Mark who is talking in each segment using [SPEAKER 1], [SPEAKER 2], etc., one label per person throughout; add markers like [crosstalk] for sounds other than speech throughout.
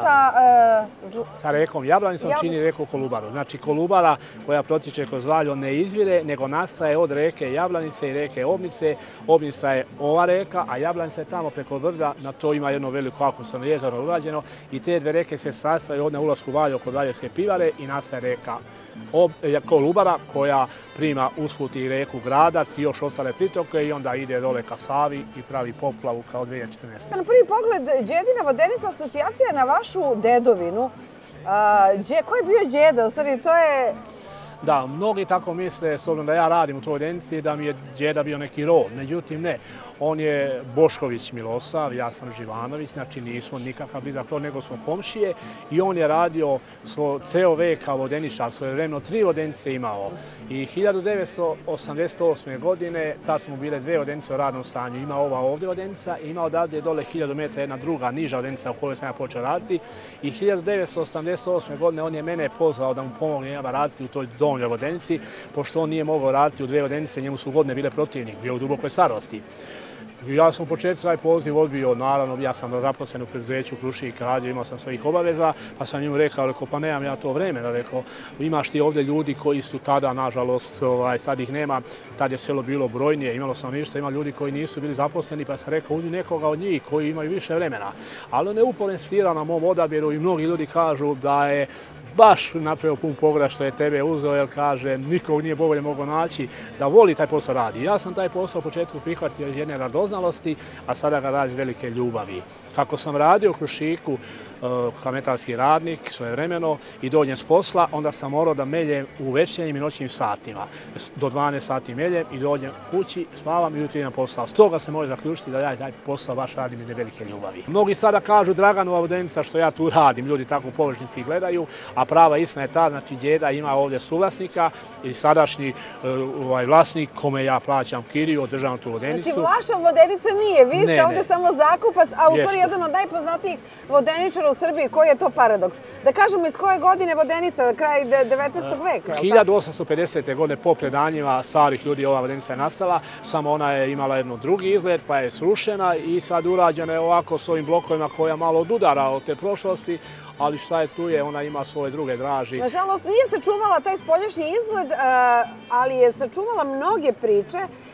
[SPEAKER 1] sa... e,
[SPEAKER 2] sa rekom Jablanicom
[SPEAKER 1] Jabl-
[SPEAKER 2] čini reku Kolubaru. Znači Kolubara koja protiče kroz Valjo ne izvire, nego nastaje od reke Jablanice i reke Obnice. Obnica je ova reka, a Jablanica je tamo preko brda, na to ima jedno veliko akusno jezero urađeno i te dve reke se sastaju od na ulasku Valjo kod Valjevske pivare i nastaje reka E, Kolubara koja prima usput i reku Gradac i još ostale pritoke i onda ide dole ka Savi i pravi poplavu kao 2014.
[SPEAKER 1] Na prvi pogled, Đedina vodenica asocijacija na vašu dedovinu. Ko je bio Đeda? U stvari, to je...
[SPEAKER 2] Da, mnogi tako misle, s obzirom da ja radim u toj agenciji, da mi je djeda bio neki rod. Međutim, ne. On je Bošković Milosav, ja sam Živanović, znači nismo nikakav blizak rod, nego smo komšije. I on je radio svo, ceo vek kao vodeničar, svoje vremeno tri vodenice imao. I 1988. godine, tad smo bile dve vodenice u radnom stanju. Ima ova ovdje vodenica, ima odavde dole 1000 metra jedna druga, niža vodenica u kojoj sam ja počeo raditi. I 1988. godine on je mene pozvao da mu pomogne njema raditi u toj vodenici, pošto on nije mogao raditi u dve vodenice, njemu su godine bile protivnik, bio u dubokoj starosti. Ja sam u početku taj poziv odbio, naravno, ja sam zaposlen u preduzeću Krušik radio, imao sam svojih obaveza, pa sam njemu rekao, rekao, pa nemam ja to vremena, rekao, imaš ti ovdje ljudi koji su tada, nažalost, ovaj, sad ih nema, tad je selo bilo brojnije, imalo sam ništa, ima ljudi koji nisu bili zaposleni, pa sam rekao, uzmi nekoga od njih koji imaju više vremena. Ali on je uporno insistirao na mom odabiru i mnogi ljudi kažu da je baš napravio pun pogleda što je tebe uzeo, jer kaže, nikog nije bolje mogao naći da voli taj posao radi. Ja sam taj posao u početku prihvatio iz jedne radoznalosti, a sada ga radi velike ljubavi. Kako sam radio u Krušiku, kao metalski radnik svoje vremeno i dođem s posla, onda sam morao da meljem u večernjim i noćnim satima. Do 12 sati meljem i dođem kući, spavam i jutro idem na posao. Stoga se može zaključiti da ja taj posao baš radim iz velike ljubavi. Mnogi sada kažu Draganova vodenica što ja tu radim, ljudi tako u površnici gledaju, a prava istina je ta, znači djeda ima ovdje suvlasnika i sadašnji uh, ovaj, vlasnik kome ja plaćam kiriju, održavam tu vodenicu.
[SPEAKER 1] Znači, vaša vodenica nije, vi ste
[SPEAKER 2] Ne,
[SPEAKER 1] ovdje
[SPEAKER 2] ne.
[SPEAKER 1] samo zakupac, a u jedan od najpoznatijih vodeničara u Srbiji. Koji je to paradoks? Da kažemo iz koje godine vodenica, kraj de- 19. veka? je li tako?
[SPEAKER 2] 1850. godine po predanjima starih ljudi ova vodenica je nastala, samo ona je imala jedno drugi izgled pa je srušena i sad urađena je ovako s ovim blokovima koja malo odudara od te prošlosti, ali šta je tu je, ona ima svoje druge draži.
[SPEAKER 1] Nažalost, nije sačuvala taj spoljašnji izgled, e, ali je sačuvala mnoge priče E,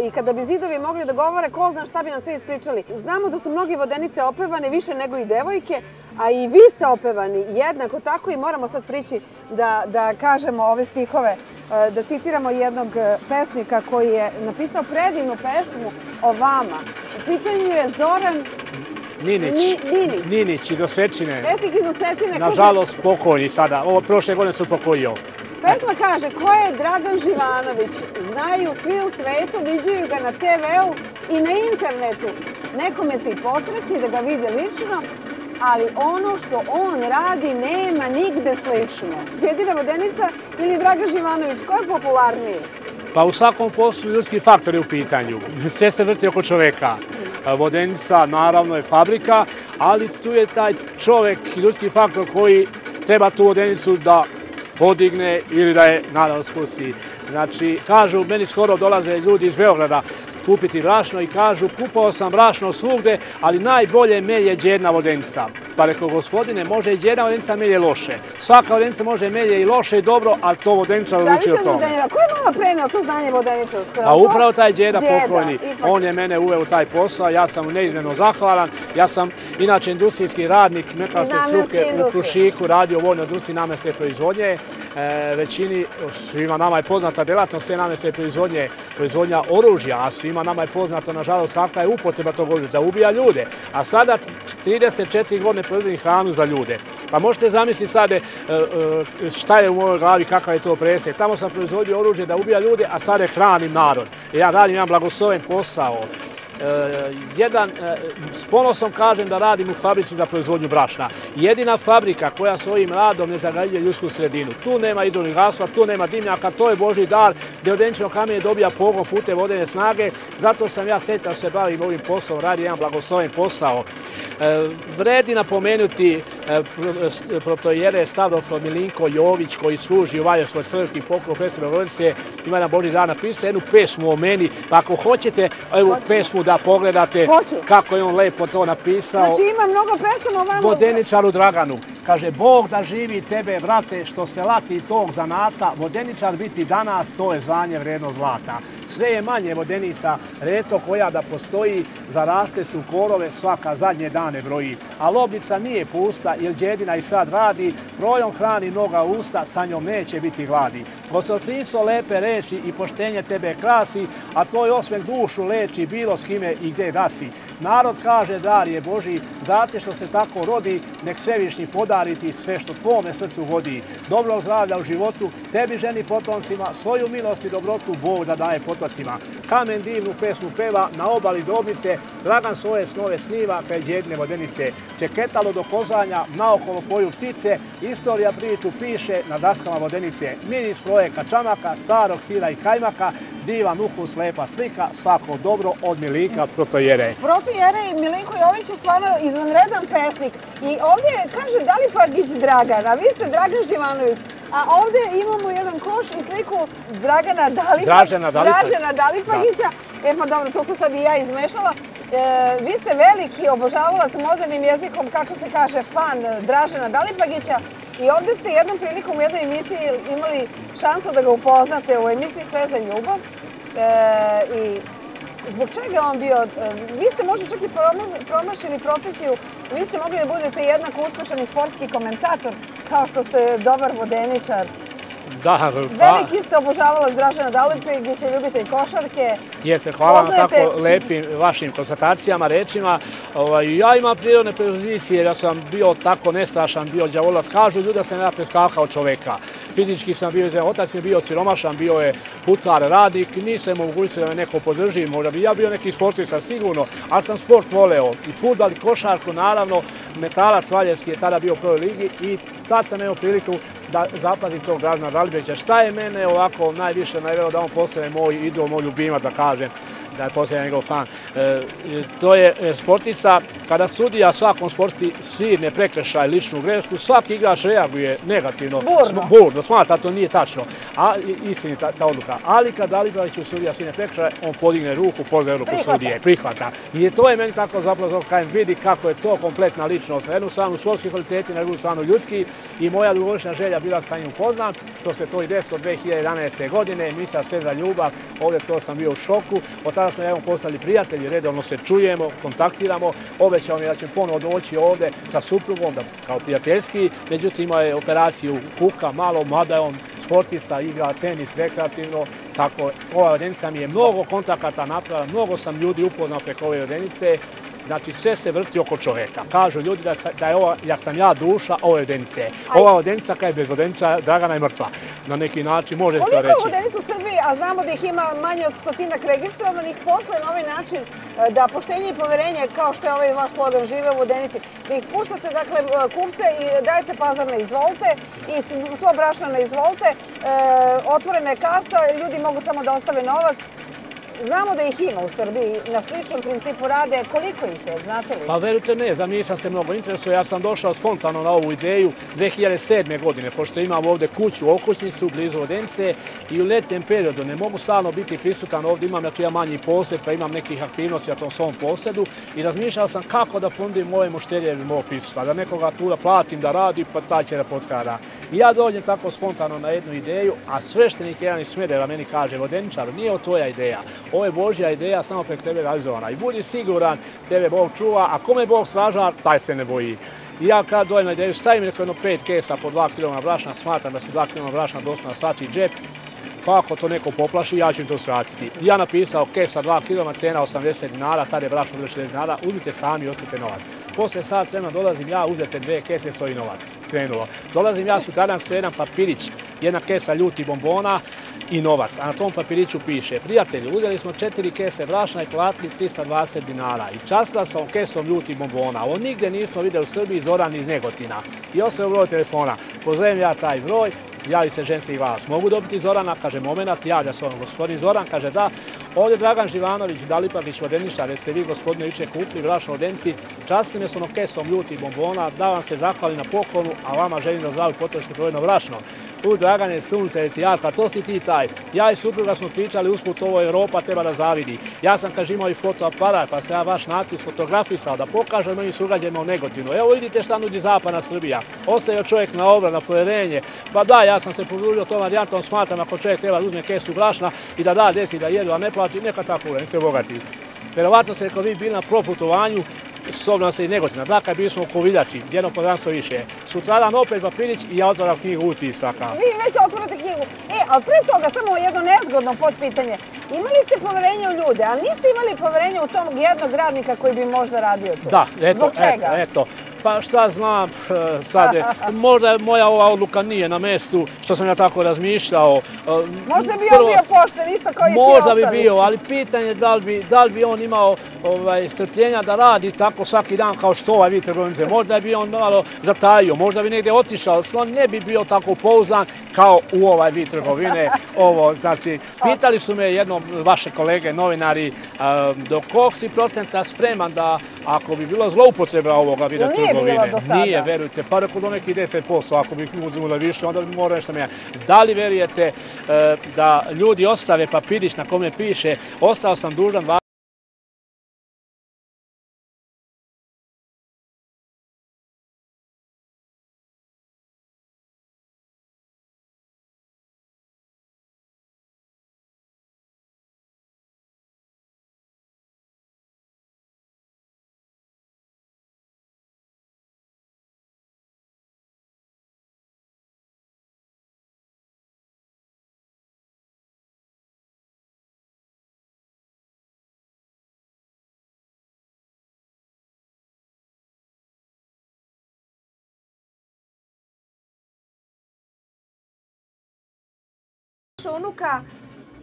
[SPEAKER 1] I kada bi zidovi mogli da govore, ko zna šta bi nam sve ispričali. Znamo da su mnogi vodenice opevane više nego i devojke, a i vi ste opevani jednako tako i moramo sad prići da, da kažemo ove stihove, e, da citiramo jednog e, pesnika koji je napisao predivnu pesmu o vama. U pitanju je Zoran
[SPEAKER 2] Ninić,
[SPEAKER 1] Ni- Ninić.
[SPEAKER 2] Ninić iz Osečine,
[SPEAKER 1] Pesnik iz Osečine.
[SPEAKER 2] nažalost pokojni sada, ovo prošle godine se upokojio.
[SPEAKER 1] Pesma kaže ko je Dragan Živanović. Znaju svi u svetu, viđaju ga na TV-u i na internetu. Nekome se i posreći da ga vide lično, ali ono što on radi nema nigde slično. Đedina Vodenica ili Dragan Živanović, ko je popularniji?
[SPEAKER 2] Pa u svakom poslu ljudski faktor je u pitanju. Sve se vrti oko čoveka. Vodenica naravno je fabrika, ali tu je taj čovek ljudski faktor koji treba tu vodenicu da podigne ili da je naravno spusti. Znači, kažu, meni skoro dolaze ljudi iz Beograda kupiti brašno i kažu kupao sam brašno svugde, ali najbolje melje džedna vodenica. Pa rekao, gospodine, može i džedna vodenica melje loše. Svaka vodenica može melje i loše i dobro, ali to vodenica
[SPEAKER 1] Zavisi
[SPEAKER 2] o tome.
[SPEAKER 1] Ko je vama preneo to znanje vodeničarsko?
[SPEAKER 2] A upravo taj djeda pokojni, on je mene uveo u taj posao, ja sam mu neizmjerno zahvalan. Ja sam inače industrijski radnik metalske struke u. Krušiku, radio u vojnoj industriji namenske proizvodnje. E, većini, svima nama je poznata delatnost te namenske proizvodnje, proizvodnja oružja, a svima nama je poznato, nažalost, kakva je upotreba tog oružja, da ubija ljude. A sada 34 godine proizvodim hranu za ljude. Pa možete zamisliti sad e, e, šta je u mojoj glavi, kakav je to presjek. Tamo sam proizvodio oružje da ubija ljude, a sada hranim narod. Ja radim jedan blagosloven posao. E, jedan, e, s ponosom kažem da radim u fabrici za proizvodnju brašna. Jedina fabrika koja svojim radom ne zagađuje ljudsku sredinu. Tu nema idolnih gasova, tu nema dimnjaka, to je Boži dar gdje odenično kamenje dobija pogon pute vodene snage. Zato sam ja sretan se bavim ovim poslom, radi jedan blagosloven posao. E, vredi napomenuti protojere Stavrofor Milinko Jović koji služi u Valjevskoj crkvi pokrov predstavne Bogorodice ima jedan Boži dan napisao jednu pesmu o meni, pa ako hoćete evo pesmu da pogledate
[SPEAKER 1] Hoću.
[SPEAKER 2] kako je on lepo to napisao.
[SPEAKER 1] Znači ima mnogo pesama vama.
[SPEAKER 2] Vodeničaru Draganu. Kaže, Bog da živi tebe, vrate, što se lati tog zanata, vodeničar biti danas, to je zvanje vredno zlata. Sve je manje vodenica, redko koja da postoji, zaraste su korove, svaka zadnje dane broji. A lobica nije pusta, jer djedina i sad radi, brojom hrani mnoga usta, sa njom neće biti gladi. Gosotniso lepe reči i poštenje tebe krasi, a tvoj osmeh dušu leči bilo s kime i gdje da si. Narod kaže dar je Boži, zate što se tako rodi, nek svevišnji podariti sve što tvome srcu godi. Dobro zdravlja u životu, tebi ženi potomcima, svoju milost i dobrotu Bog da daje potocima. Kamen divnu pesmu peva, na obali dobice, Dragan svoje snove sniva, kaj djedne vodenice. Čeketalo do kozanja, naokolo poju ptice, istorija priču piše na daskama vodenice. Miris projeka čamaka, starog sira i kajmaka, divan ukus, lepa slika, svako dobro od Milika Protojere.
[SPEAKER 1] Proto Jere Milinko Jović je stvarno izvanredan pesnik. I ovdje kaže Dalipagić Dragana, vi ste Dragan Živanović. A ovdje imamo jedan koš i sliku Dragana Dalipa,
[SPEAKER 2] Dražena Dalipa-
[SPEAKER 1] Dražena Dalipagića. E pa dobro, to sam sad i ja izmešala. E, vi ste veliki obožavalac modernim jezikom, kako se kaže, fan Dražena Dalipagića. I ovdje ste jednom prilikom u jednoj emisiji imali šansu da ga upoznate u emisiji Sve za ljubav. E, I Zbog čega je on bio, e, vi ste možda čak i promaš- promašili profesiju, vi ste mogli da budete jednako uspešan i sportski komentator, kao što ste dobar vodeničar.
[SPEAKER 2] Da, pa,
[SPEAKER 1] Veliki ste obožavalac Dražana Dalipigića, ljubitelj košarke.
[SPEAKER 2] Jeste, hvala na
[SPEAKER 1] Poznajete-
[SPEAKER 2] tako lepim vašim konstatacijama, rečima. Ovaj, ja imam prirodne predispozicije, ja sam bio tako nestrašan, bio đavolac. Kažu ljudi da sam ja preskakao čoveka. Fizički sam bio, otac mi je bio siromašan, bio je putar, radnik, nisam mogućnosti da me neko podrži, možda bi ja bio neki sportista sigurno, ali sam sport voleo. I futbal i košarku, naravno, metalac Valjevski je tada bio u prvoj ligi i tad sam imao priliku da zapadim tog Dražana Dalibeća. Šta je mene ovako najviše najvelo da on postane moj idol, moj ljubimac, da kažem, da je postane njegov fan. E, to je e, sportista, kada sudija svakom sporti svirne prekršaj ličnu grešku, svaki igrač reaguje negativno.
[SPEAKER 1] Burno.
[SPEAKER 2] Sm- burno, smatra to nije tačno. A i- istinita ta odluka. Ali kad Dalibević sudija svirne prekršaj, on podigne ruku, pozdrav ruku
[SPEAKER 1] Prihvata.
[SPEAKER 2] sudije, prihvata. I to je meni tako zapravo kažem, vidi kako je to kompletna ličnost. Na jednu stranu sportski kvaliteti, na drugu stranu ljudski i moja dugogodišnja želja bila sa njim upoznat, što se to i desilo 2011. godine, emisija Sve za ljubav, ovdje to sam bio u šoku. Od tada smo jednom postali prijatelji, redovno se čujemo, kontaktiramo, obećao mi da će ponovo doći ovdje sa suprugom, da, kao prijateljski, međutim imao je operaciju kuka, malo, mada je on sportista, igra tenis rekreativno, tako ova rodenica mi je mnogo kontakata napravila, mnogo sam ljudi upoznao preko ove rodenice, Znači sve se vrti oko čovjeka. Kažu ljudi da, sa- da je ova, ja sam ja duša ove rodenice. Ova rodenica kada je bez rodeniča Dragana je mrtva. Na neki način može se to
[SPEAKER 1] Koliko
[SPEAKER 2] reći.
[SPEAKER 1] Srbiji, a znamo da ih ima manje od stotinak registrovanih, posle na ovaj način e, da poštenje i poverenje, kao što je ovaj vaš slogan, žive u vodenici, da ih puštate, dakle, e, kupce i dajete pazar na izvolte i svo brašno na izvolte, e, otvorena je kasa, ljudi mogu samo da ostave novac. Znamo da ih ima u Srbiji, na sličnom principu rade. Koliko ih je, znate li?
[SPEAKER 2] Pa verujte ne, za nisam se mnogo interesuo, ja sam došao spontano na ovu ideju 2007. godine, pošto imam ovdje kuću, okućnicu, blizu Vodenice i u letnjem periodu ne mogu stalno biti prisutan ovdje, imam ja tu ja manji posjed, pa imam nekih aktivnosti na tom svom posjedu i razmišljao sam kako da ponudim moje mušterije mog prisustva, da nekoga tu da platim da radi, pa taj će da potkara. I ja dođem tako spontano na jednu ideju, a sveštenik jedan iz Smedera meni kaže, Vodeničar, nije ovo tvoja ideja, ovo je Božja ideja, samo prek tebe realizovana. I budi siguran, tebe Bog čuva, a kome Bog svaža, taj se ne boji. I ja kad dojem na ideju, stavim neko jedno pet kesa po dva kg brašna, smatram da su dva kg brašna dosta na svačiji džep, pa ako to neko poplaši, ja ću im to skratiti. Ja napisao kesa 2 kg, cena 80 dinara, tada je brašno bilo 60 dinara, uzmite sami i osjete novac. Posle sat vremena dolazim ja, uzete dve kese, svoj novac. Krenulo. Dolazim ja, sutradan jedan papirić, jedna kesa ljuti bombona i novac. A na tom papiriću piše, prijatelji, uzeli smo četiri kese brašna i platili 320 dinara. I častila sam kesom ljuti bombona. Ovo nigde nismo vidjeli u Srbiji, Zoran iz Negotina. I ostaje broj telefona. Pozovem ja taj broj, javi se ženski glas. Mogu dobiti Zorana, kaže moment, javlja se on, gospodin Zoran, kaže da, Ovdje Dragan Živanović, Dalipagić, Vodenišar, jer ste vi gospodine juče kupili brašno Vodenci, častili me s onom kesom ljutih bombona, da vam se zahvali na poklonu, a vama želim da zdravlju potrošite brojno brašno. U Dragane sunce, Jarka, to si ti taj. Ja i supruga smo pričali usput ovo Europa treba da zavidi. Ja sam kaži imao i fotoaparat, pa se ja vaš natpis fotografisao da pokažem mojim sugrađajima u Negotinu. Evo vidite šta nudi zapadna Srbija. Ostavio čovjek na obra, na povjerenje. Pa da, ja sam se pridružio tom varijantom, smatram ako čovjek treba da uzme kesu brašna i da da deci da jedu, a ne plati, neka tako ure, ste bogati. Verovatno se ako vi bili na proputovanju, s obzirom se i Negotina. Dakle, bili smo u Kovidači, jedno podanstvo više. Sutradan opet papirić i ja otvaram knjigu utisaka.
[SPEAKER 1] Vi već otvorite knjigu. E, ali pre toga samo jedno nezgodno potpitanje. Imali ste poverenje u ljude, ali niste imali poverenje u tog jednog radnika koji bi možda radio tu.
[SPEAKER 2] Da, eto,
[SPEAKER 1] Zbog čega?
[SPEAKER 2] eto, eto. Pa šta znam, eh, sad, je- možda moja ova odluka nije na mestu, što sam ja tako razmišljao. Eh,
[SPEAKER 1] Možda bi on bio pošten, isto kao i svi
[SPEAKER 2] Možda bi bio, ali pitanje je da li bi, da li bi on imao ovaj, strpljenja da radi tako svaki dan kao što ovaj vid trgovinice. Možda bi on malo zatajio, možda bi negdje otišao, on ne bi bio tako pouzdan kao u ovaj vid trgovine. Ovo, znači, pitali su me jednom vaše kolege, novinari, um, do kog si procenta spreman da ako bi bilo zloupotreba ovoga vida trgovine, nije, verujte, pa rekao do nekih 10%, ako bi uzimali više, onda bi morao nešto mijenjati. Da li verujete e, da ljudi ostave papirić na kome piše ostao sam dužan va-
[SPEAKER 1] unuka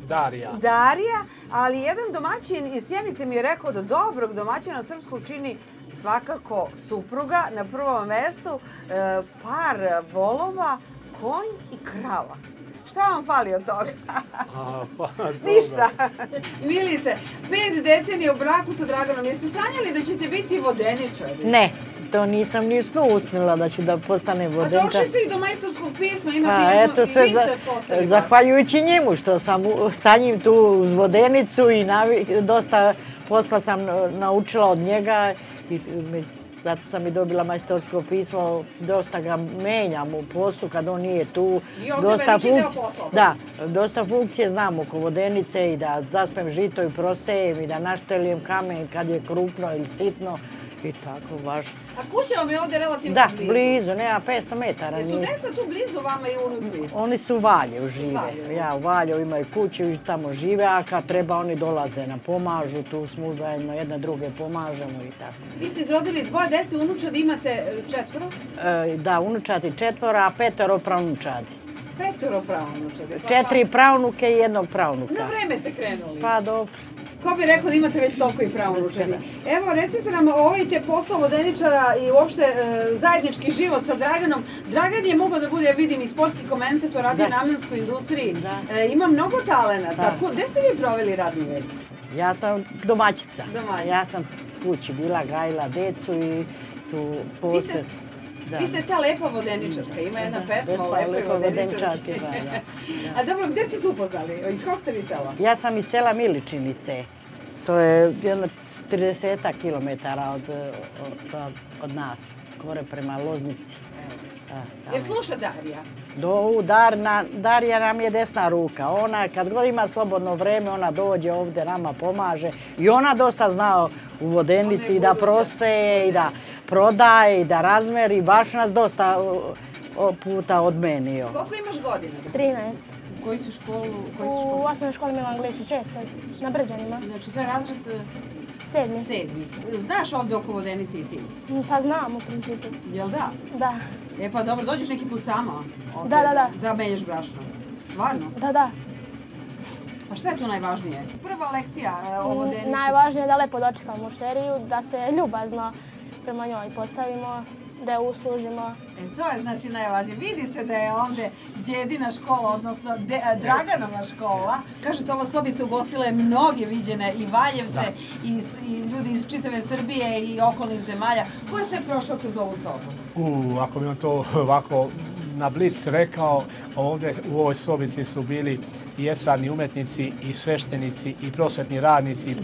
[SPEAKER 2] Darija.
[SPEAKER 1] Darija, ali jedan domaćin iz Sjenice mi je rekao da dobrog domaćina srpskog čini svakako supruga na prvom mestu, e, par volova, konj i krava. Šta vam fali od toga?
[SPEAKER 2] A, pa. [laughs]
[SPEAKER 1] Ništa. Milice, pet decenija u braku sa Draganom. Jeste sanjali da ćete biti vodeničari?
[SPEAKER 3] Ne, to nisam ni snu usnila da ću da postane
[SPEAKER 1] A
[SPEAKER 3] vodenčar.
[SPEAKER 1] došli ste i do majstorskog pisma, imate
[SPEAKER 3] Pa
[SPEAKER 1] jedno,
[SPEAKER 3] eto
[SPEAKER 1] i vi ste postali
[SPEAKER 3] zahvaljujući njemu što sam sa njim tu uz vodenicu i navi- dosta posla sam e, naučila od njega i zato sam i dobila majstorsko pismo, dosta ga menjam u postu kad on nije tu.
[SPEAKER 1] I ovdje veliki deo posla
[SPEAKER 3] Da, dosta funkcije znam oko vodenice i da zaspem žito i prosejem i da naštelijem kamen kad je krupno ili sitno i tako baš.
[SPEAKER 1] A kuća vam je ovdje relativno
[SPEAKER 3] Da,
[SPEAKER 1] blizu.
[SPEAKER 3] blizu, nema 500 metara.
[SPEAKER 1] Jesu
[SPEAKER 3] nije.
[SPEAKER 1] deca tu blizu vama i unuci?
[SPEAKER 3] Oni su u Valjevu žive. Ja u Valjevu imaju kuću i tamo žive, a kad treba oni dolaze na pomažu, tu smo zajedno, jedne druge pomažemo i tako.
[SPEAKER 1] Vi ste izrodili dvoje dece, unučad imate e, četvoro,
[SPEAKER 3] E, da, unučati četvora, a petero pravnučadi.
[SPEAKER 1] pravnučade. Pa
[SPEAKER 3] Četiri pravnuke i jednog pravnuka.
[SPEAKER 1] Na vreme ste krenuli.
[SPEAKER 3] Pa dobro.
[SPEAKER 1] Ko bi rekao da imate već toliko i pravnučadi? Evo, recite nam ovaj te posao vodeničara i uopšte e, zajednički život sa Draganom. Dragan je mogao da bude, ja vidim, i sportski komentator, radio
[SPEAKER 3] Da.
[SPEAKER 1] u namenskoj industriji.
[SPEAKER 3] Da.
[SPEAKER 1] E, ima mnogo talenata.
[SPEAKER 3] Da.
[SPEAKER 1] Ko- Gde ste vi proveli radni vek?
[SPEAKER 3] Ja sam domaćica.
[SPEAKER 1] Domaćica.
[SPEAKER 3] Ja sam kući bila, gajila decu i tu posed. Da.
[SPEAKER 1] Vi ste ta lepa vodeničarka, ima jedna pesma o lepoj vodeničarki. [laughs] A dobro, gde ste se upoznali? Iz kog ste vi sela?
[SPEAKER 3] Ja sam iz sela Miličinice. To je jedno 30 km od, od, od nas, gore prema Loznici. Da.
[SPEAKER 1] Jer sluša Darija.
[SPEAKER 3] Do, Darna, Darija nam je desna ruka. Ona kad god ima slobodno vreme, ona dođe ovdje nama pomaže. I ona dosta zna u vodenici i da proseje i da prodaje i da razmeri. Baš nas dosta puta odmenio.
[SPEAKER 1] Koliko imaš godina?
[SPEAKER 4] 13.
[SPEAKER 1] U koji su školu? U koji
[SPEAKER 4] U
[SPEAKER 1] školu?
[SPEAKER 4] osnovnoj školi Milan Glešić, često, na Brđanima.
[SPEAKER 1] Znači, to je razred e,
[SPEAKER 4] Sedmi.
[SPEAKER 1] sedmi. Znaš ovdje oko vodenice i ti?
[SPEAKER 4] Mm, Pa znam u principu.
[SPEAKER 1] Jel da?
[SPEAKER 4] Da,
[SPEAKER 1] E pa dobro, dođeš neki put sama ovdje
[SPEAKER 4] Da, da, da.
[SPEAKER 1] Da menjaš brašno. Stvarno?
[SPEAKER 4] da, da.
[SPEAKER 1] Pa šta je tu najvažnije? Prva lekcija e, o
[SPEAKER 4] Mm,
[SPEAKER 1] vodenici.
[SPEAKER 4] Najvažnije je da lepo dočekamo mušteriju, da se ljubazno prema njoj postavimo da je uslužimo.
[SPEAKER 1] E, to je znači najvažnije. Vidi se da je ovde djedina škola, odnosno de, a, Draganova škola. Kažete, ova sobica ugostila je mnoge viđene i Valjevce i, ljudi iz čitave Srbije i okolnih zemalja. Ko je sve prošao kroz ovu sobu?
[SPEAKER 2] U, ako on to ovako na blic rekao, ovdje u ovoj sobici su bili i estradni umetnici, i sveštenici, i prosvetni radnici, i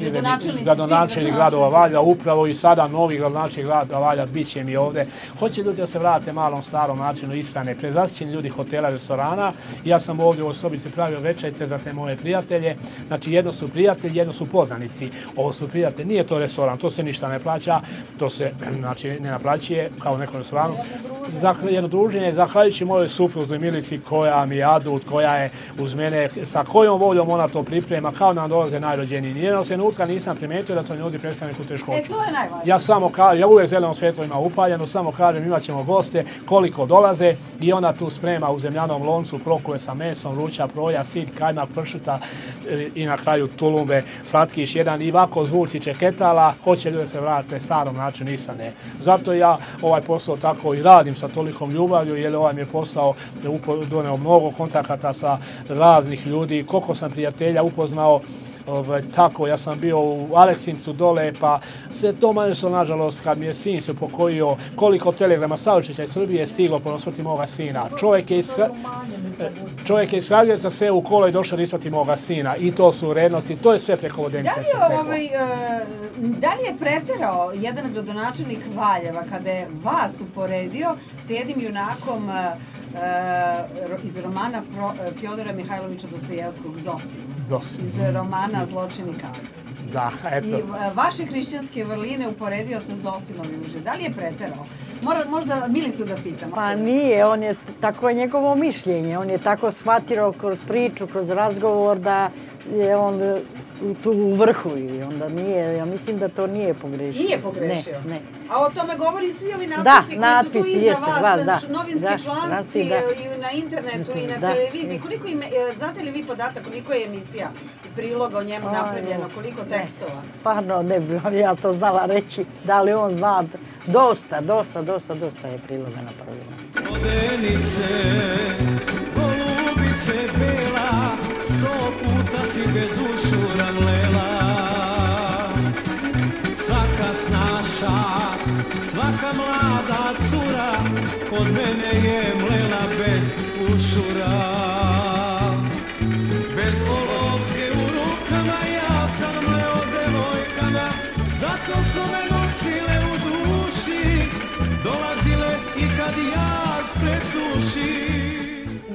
[SPEAKER 2] gradonačelnik
[SPEAKER 1] svi
[SPEAKER 2] gradova. Valja, upravo i sada novi gradonačelnik grada Valja, bit će mi ovdje. Hoće ljudi da se vrate malom starom načinu ishrane, prezasićeni ljudi hotela, restorana. Ja sam ovdje u ovoj sobici pravio večerice za te moje prijatelje. Znači jedno su prijatelji, jedno su poznanici. Ovo su prijatelji, nije to restoran, to se ništa ne plaća, to se [clears throat] znači, ne naplaćuje kao u nekom restoranu. Jedno druženje, zahvaljujući mojoj supruzi Milici koja mi je adult, koja je uz mene, sa kojom voljom ona to priprema, kao nam dolaze najrođeniji. Nijednog trenutka nisam primetio da to ljudi predstavljaju neku teškoću.
[SPEAKER 1] E, to je najvažnije.
[SPEAKER 2] Ja samo kažem, ja uvijek zeleno svjetlo ima upaljeno, samo kažem imat ćemo goste, koliko dolaze i ona tu sprema u zemljanom loncu prokuje sa mesom, ruća, proja, sid, kajmak, pršuta i na kraju tulumbe, slatkiš jedan i ovako zvuci čeketala, hoće ljudi se vratiti starom načinu isane. Zato ja ovaj posao tako i radim sa tolikom ljubavlju, jer ovaj mi je posao doneo mnogo kontakata sa raznih ljudi, koliko sam prijatelja upoznao, Ovaj, tako, ja sam bio u Aleksincu dole, pa se to manje što, nažalost, kad mi je sin se upokojio, koliko telegrama saučeća iz Srbije je stiglo po smrti moga sina. Čovjek je iz, čovjek je iz Kraljevca se u kolo i došao risati moga sina. I to su vrednosti, to je sve preko
[SPEAKER 1] Da
[SPEAKER 2] vodenice
[SPEAKER 1] li
[SPEAKER 2] se
[SPEAKER 1] je, ovaj, e, da li je preterao jedan gradonačelnik Valjeva kada je vas uporedio s jednim junakom e, e, ro- iz romana Fro, e, Fjodora Mihajlovića Dostojevskog Zosim?
[SPEAKER 2] Zosim.
[SPEAKER 1] Iz romana Zločin i kazna.
[SPEAKER 2] Da,
[SPEAKER 1] I
[SPEAKER 2] eto.
[SPEAKER 1] e, vaše hrišćanske vrline uporedio sa Zosimovim uže. Da li je preterao? Mora, možda Milicu da pitam.
[SPEAKER 3] Pa nije, on je, tako je njegovo mišljenje. On je tako shvatio kroz priču, kroz razgovor da je on tu u vrhu i onda nije, ja mislim da to nije pogrešio.
[SPEAKER 1] Nije pogrešio?
[SPEAKER 3] Ne, ne.
[SPEAKER 1] A o tome govori svi ovi natpisi
[SPEAKER 3] Da,
[SPEAKER 1] koji su
[SPEAKER 3] natpisi,
[SPEAKER 1] tu iza
[SPEAKER 3] jeste,
[SPEAKER 1] vas,
[SPEAKER 3] vas, da.
[SPEAKER 1] znači, novinski
[SPEAKER 3] Da,
[SPEAKER 1] članci
[SPEAKER 3] da.
[SPEAKER 1] e, i na internetu i na
[SPEAKER 3] Da.
[SPEAKER 1] televiziji. Koliko ime, e, znate li vi podatak koliko je emisija i priloga o njemu napravljeno, koliko
[SPEAKER 3] ne.
[SPEAKER 1] tekstova?
[SPEAKER 3] Stvarno ne bi vam ja to znala reći. Da li on zna? Dosta, dosta, dosta, dosta je priloga napravljeno.
[SPEAKER 5] Vodenice, golubice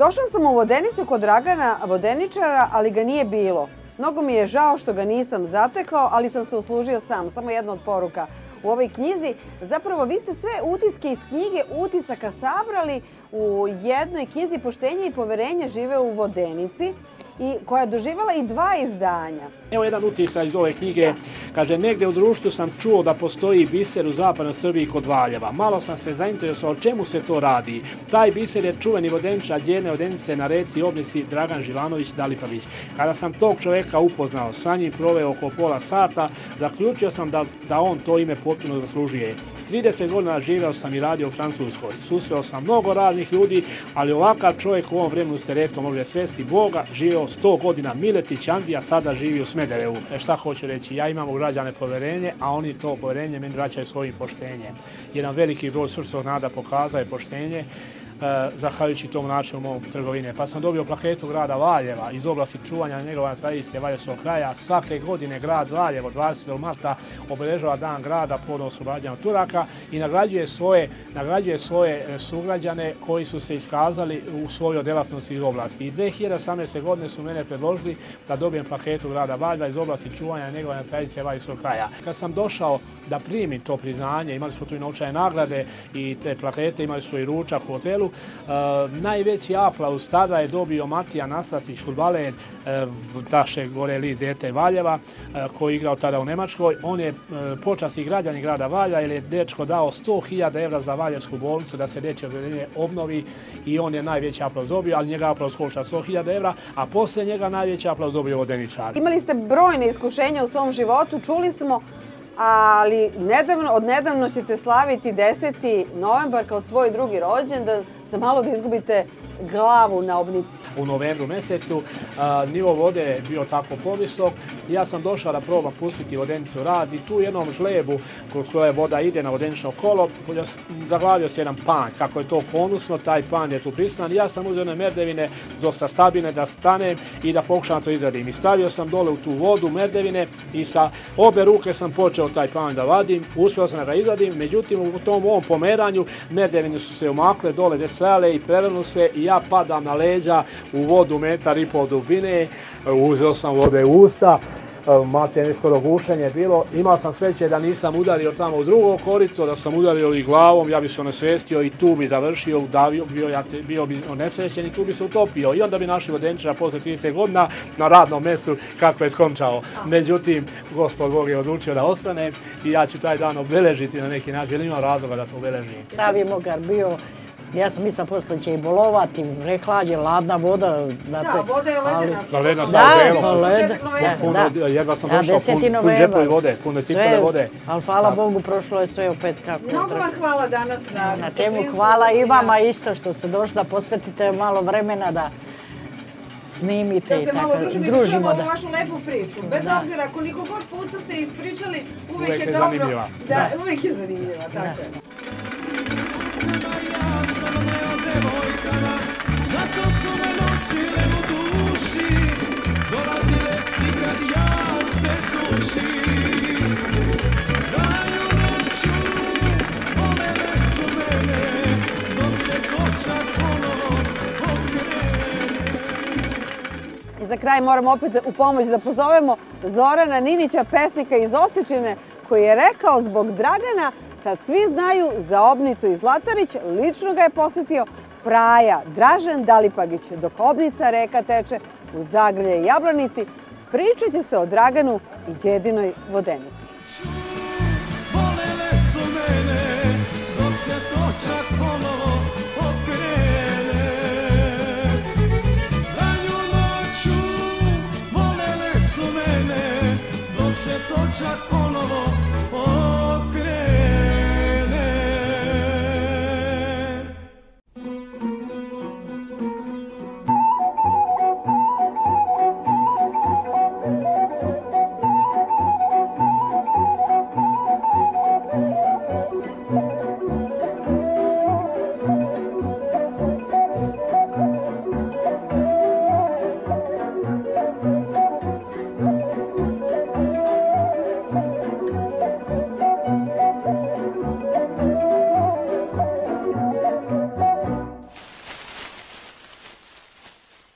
[SPEAKER 1] Došla sam u Vodenicu kod Dragana Vodeničara, ali ga nije bilo. Mnogo mi je žao što ga nisam zatekao, ali sam se uslužio sam. Samo jedna od poruka u ovoj knjizi. Zapravo, vi ste sve utiske iz knjige utisaka sabrali u jednoj knjizi Poštenje i poverenje žive u Vodenici i koja je doživala i dva izdanja.
[SPEAKER 2] Evo jedan utisak iz ove knjige. Kaže, negdje u društvu sam čuo da postoji biser u zapadnoj Srbiji kod Valjeva. Malo sam se zainteresovao čemu se to radi. Taj biser je čuveni vodeničar Đene Vodenice na reci Obnici Dragan Živanović Dalipavić. Kada sam tog čovjeka upoznao, sa njim proveo oko pola sata, zaključio sam da, da on to ime potpuno zaslužuje. 30 godina živeo sam i radio u Francuskoj. Susreo sam mnogo radnih ljudi, ali ovakav čovjek u ovom vremenu se redko može svesti Boga. Živeo 100 godina Miletić Andrija, sada živi u Smederevu. E šta hoću reći, ja imam u građane poverenje, a oni to poverenje meni vraćaju svojim poštenjem. Jedan veliki broj srpskog nada pokazao je poštenje zahvaljujući tom načinu mog trgovine. Pa sam dobio plaketu grada Valjeva iz oblasti čuvanja njegova tradicije Valjevskog kraja. Svake godine grad Valjevo 20. marta obeležava dan grada povodom oslobađanja Turaka i nagrađuje svoje, nagrađuje svoje e, sugrađane koji su se iskazali u svojoj delatnosti iz oblasti. I 2018. godine su mene predložili da dobijem plaketu grada Valjeva iz oblasti čuvanja njegove tradicije Valjevskog kraja. Kad sam došao da primim to priznanje, imali smo tu i novčane nagrade i te plakete, imali smo i ručak u hotelu, E, najveći aplauz tada je dobio Matija Nastasić, futbaler e, naše gore list dete Valjeva, e, koji je igrao tada u Nemačkoj. On je e, počasni građani grada Valja jer je dečko dao 100.000 evra za Valjevsku bolnicu da se dečje određenje obnovi i on je najveći aplauz dobio, ali njega aplauz košta 100.000 evra, a poslije njega najveći aplauz dobio Vodeničar.
[SPEAKER 1] Imali ste brojne iskušenja u svom životu, čuli smo ali nedavno, od nedavno ćete slaviti 10. novembar kao svoj drugi rođendan, za malo da izgubite glavu na obnici.
[SPEAKER 2] u novembru mjesecu. Nivo vode je bio tako povisok. Ja sam došao da probam pustiti vodenicu rad i tu jednom žlebu kroz koje voda ide na vodenično kolo, zaglavio se jedan panj. Kako je to konusno, taj panj je tu prisan. Ja sam uzeo one merdevine dosta stabilne da stanem i da pokušam to izradim. I stavio sam dole u tu vodu merdevine i sa obe ruke sam počeo taj panj da vadim. Uspio sam da ga izradim, međutim u tom ovom pomeranju merdevine su se umakle dole desale i prevrnu se i ja padam na leđa u vodu metar i pol dubine, uzeo sam vode u usta, malte skoro gušenje je bilo. Imao sam sreće da nisam udario tamo u drugo korico, da sam udario i glavom, ja bi se onesvestio i tu bi završio, udavio, bio, ja te- bio bi onesvećen i tu bi se utopio. I onda bi našli vodenčara posle 30 godina na radnom mjestu kako je skončao. Međutim, gospod Bog je odlučio da ostane i ja ću taj dan obeležiti na neki način, imam razloga da to obeležim.
[SPEAKER 3] Sav je mogar bio, ja sam mislila posle će i bolovati, prehlađe, ladna voda.
[SPEAKER 1] Da, voda je ledena.
[SPEAKER 3] ali-
[SPEAKER 2] Da, ledena
[SPEAKER 3] Da,
[SPEAKER 2] sa delom.
[SPEAKER 3] led-
[SPEAKER 1] Početak novembra.
[SPEAKER 2] Puno,
[SPEAKER 3] da.
[SPEAKER 2] jedva sam došao,
[SPEAKER 3] 10.
[SPEAKER 2] pun, pun džepovi vode, cipele
[SPEAKER 3] Sve,
[SPEAKER 2] vode.
[SPEAKER 3] ali hvala
[SPEAKER 2] Da.
[SPEAKER 3] Bogu, prošlo je sve opet kako
[SPEAKER 1] Mnogo
[SPEAKER 3] treba.
[SPEAKER 1] vam hvala danas na
[SPEAKER 3] Na čemu hvala i vama isto što ste došli da posvetite malo vremena da snimite
[SPEAKER 1] Da
[SPEAKER 3] i
[SPEAKER 1] se malo družimo i da
[SPEAKER 3] družimo.
[SPEAKER 1] čujemo ovu
[SPEAKER 3] Da.
[SPEAKER 1] vašu lepu priču. Bez
[SPEAKER 3] Da.
[SPEAKER 1] obzira koliko god puta ste ispričali, uvek,
[SPEAKER 2] Uvek
[SPEAKER 1] je,
[SPEAKER 2] je
[SPEAKER 1] dobro.
[SPEAKER 2] zanimljiva.
[SPEAKER 1] Da,
[SPEAKER 3] Da.
[SPEAKER 1] uvek je zanimljiva, tako
[SPEAKER 3] Da.
[SPEAKER 1] je. Kraj moramo opet u pomoć da pozovemo Zorana Ninića, pesnika iz Osečine, koji je rekao zbog Dragana, sad svi znaju za obnicu iz Zlatarić, lično ga je posjetio Praja Dražen Dalipagić, dok obnica reka teče u Zagrlje i Jablanici, pričat će se o Draganu i Đedinoj vodenici.
[SPEAKER 5] Volele su mene, dok se točak ponovo